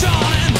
darling